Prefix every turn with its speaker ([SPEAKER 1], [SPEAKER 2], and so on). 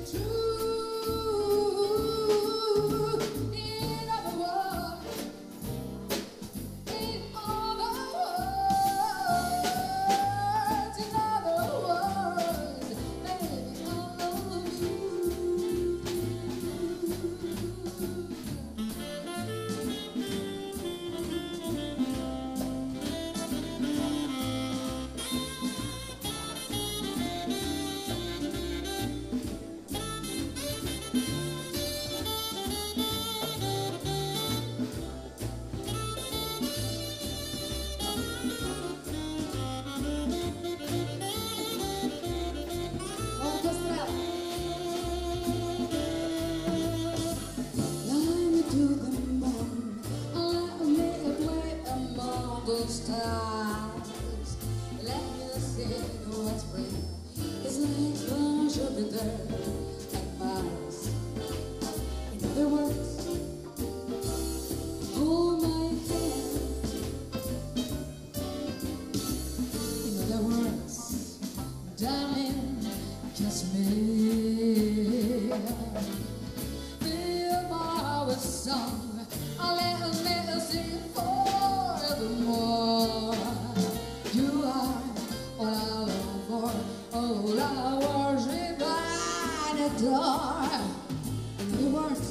[SPEAKER 1] let's Let me see what spring is like on Jupiter and Mars. In other words, hold my hand. In other words, darling, kiss me. Song, worship and other words,